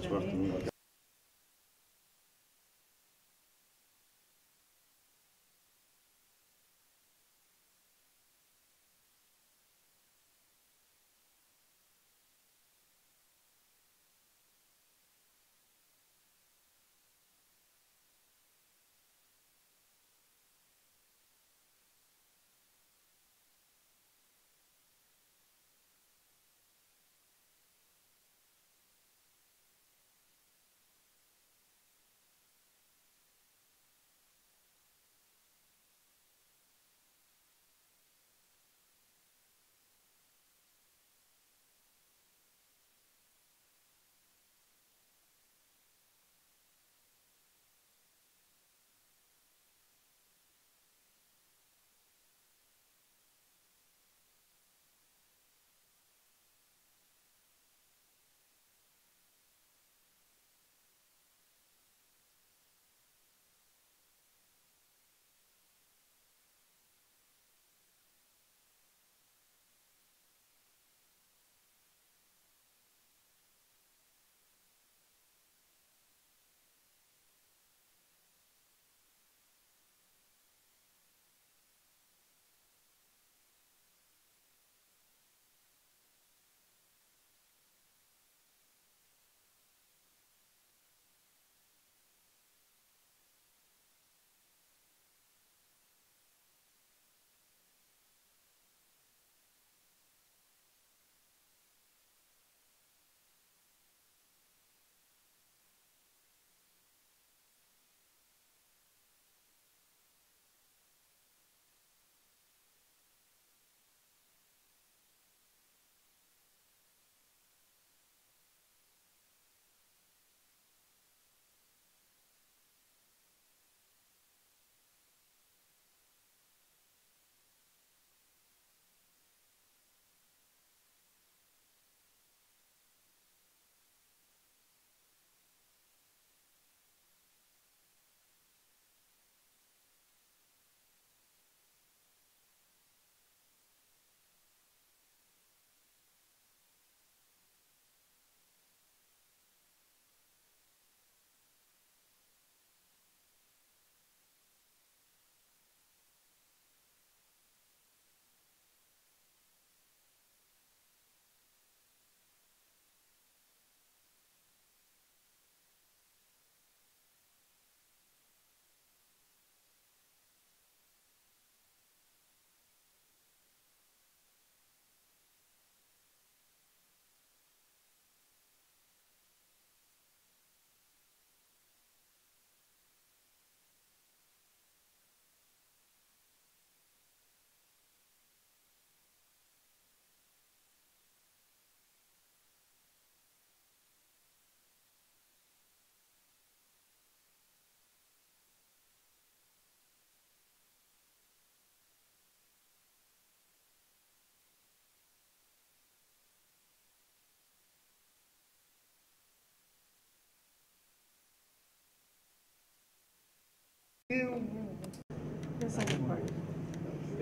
24 году.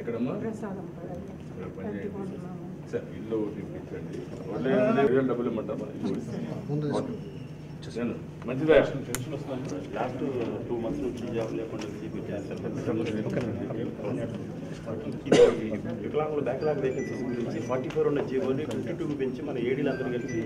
ఎక్కడమ్మా. సార్ ఇల్లు డబ్బులు ఇమ్మంటామా? ఇల్లు మంచిదా లాస్ట్ టూ మంత్స్ నుంచి జాబ్ లేకుండా వికలాంగుల బ్యాక్లాగ్ వేకెన్సీస్ గురించి ఫార్టీ ఫోర్ ఉన్న జీవోని ఫిఫ్టీ టూ పెంచి మన ఏడీలు అందరూ కలిసి